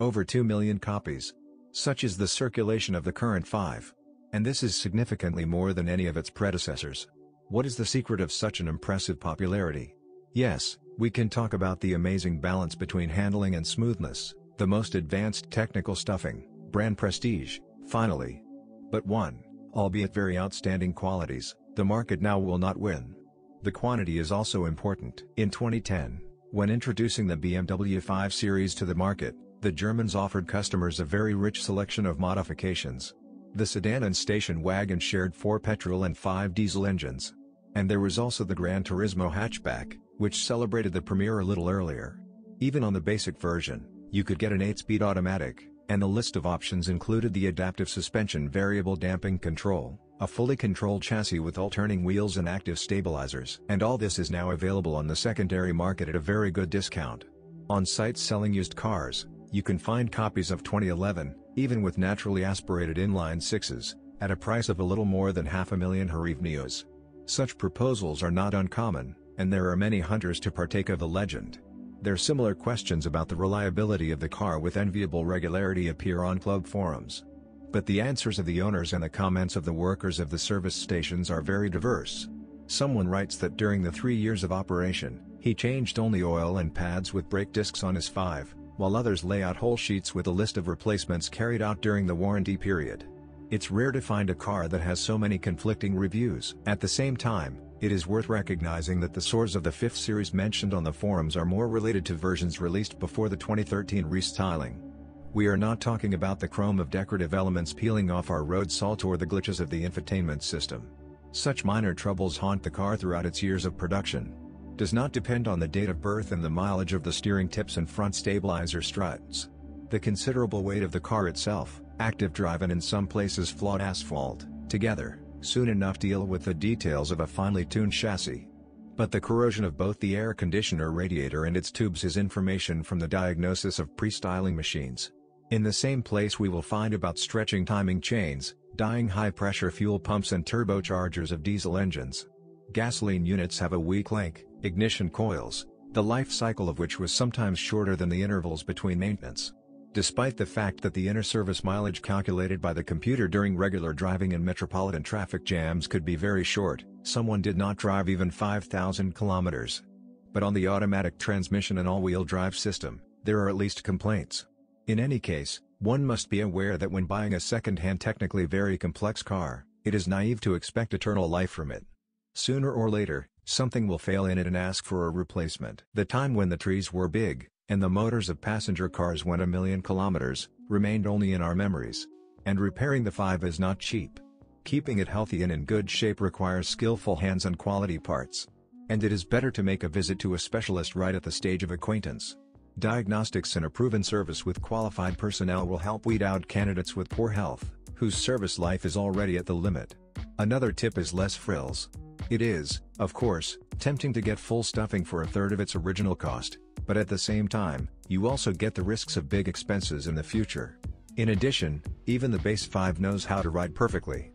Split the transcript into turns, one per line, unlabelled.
Over 2 million copies. Such is the circulation of the current 5. And this is significantly more than any of its predecessors. What is the secret of such an impressive popularity? Yes, we can talk about the amazing balance between handling and smoothness, the most advanced technical stuffing, brand prestige, finally. But one, albeit very outstanding qualities, the market now will not win. The quantity is also important. In 2010, when introducing the BMW 5 Series to the market, the Germans offered customers a very rich selection of modifications. The sedan and station wagon shared four petrol and five diesel engines. And there was also the Gran Turismo hatchback, which celebrated the premiere a little earlier. Even on the basic version, you could get an 8-speed automatic, and the list of options included the adaptive suspension variable damping control, a fully controlled chassis with alternating wheels and active stabilizers. And all this is now available on the secondary market at a very good discount. On sites selling used cars, you can find copies of 2011, even with naturally aspirated inline sixes, at a price of a little more than half a million hryvnias. Such proposals are not uncommon, and there are many hunters to partake of the legend. Their similar questions about the reliability of the car with enviable regularity appear on club forums. But the answers of the owners and the comments of the workers of the service stations are very diverse. Someone writes that during the three years of operation, he changed only oil and pads with brake discs on his 5, while others lay out whole sheets with a list of replacements carried out during the warranty period. It's rare to find a car that has so many conflicting reviews. At the same time, it is worth recognizing that the sources of the 5th series mentioned on the forums are more related to versions released before the 2013 restyling. We are not talking about the chrome of decorative elements peeling off our road salt or the glitches of the infotainment system. Such minor troubles haunt the car throughout its years of production. Does not depend on the date of birth and the mileage of the steering tips and front stabilizer struts. The considerable weight of the car itself, active drive and in some places flawed asphalt, together, soon enough deal with the details of a finely tuned chassis. But the corrosion of both the air conditioner radiator and its tubes is information from the diagnosis of pre-styling machines. In the same place we will find about stretching timing chains, dying high-pressure fuel pumps and turbochargers of diesel engines. Gasoline units have a weak link, ignition coils, the life cycle of which was sometimes shorter than the intervals between maintenance. Despite the fact that the inner service mileage calculated by the computer during regular driving in metropolitan traffic jams could be very short, someone did not drive even 5,000 kilometers. But on the automatic transmission and all-wheel drive system, there are at least complaints. In any case, one must be aware that when buying a second-hand technically very complex car, it is naive to expect eternal life from it. Sooner or later, something will fail in it and ask for a replacement. The time when the trees were big, and the motors of passenger cars went a million kilometers, remained only in our memories. And repairing the 5 is not cheap. Keeping it healthy and in good shape requires skillful hands and quality parts. And it is better to make a visit to a specialist right at the stage of acquaintance. Diagnostics and a proven service with qualified personnel will help weed out candidates with poor health, whose service life is already at the limit. Another tip is less frills. It is, of course, tempting to get full stuffing for a third of its original cost, but at the same time, you also get the risks of big expenses in the future. In addition, even the base 5 knows how to ride perfectly.